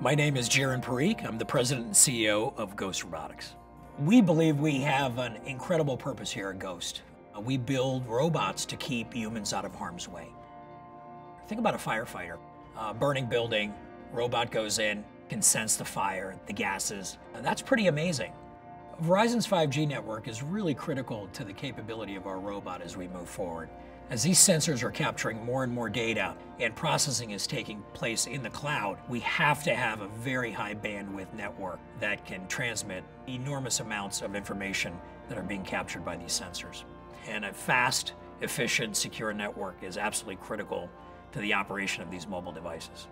My name is Jiren Parikh. I'm the president and CEO of Ghost Robotics. We believe we have an incredible purpose here at Ghost. Uh, we build robots to keep humans out of harm's way. Think about a firefighter. Uh, burning building, robot goes in, can sense the fire, the gases. Uh, that's pretty amazing. Verizon's 5G network is really critical to the capability of our robot as we move forward. As these sensors are capturing more and more data and processing is taking place in the cloud, we have to have a very high bandwidth network that can transmit enormous amounts of information that are being captured by these sensors. And a fast, efficient, secure network is absolutely critical to the operation of these mobile devices.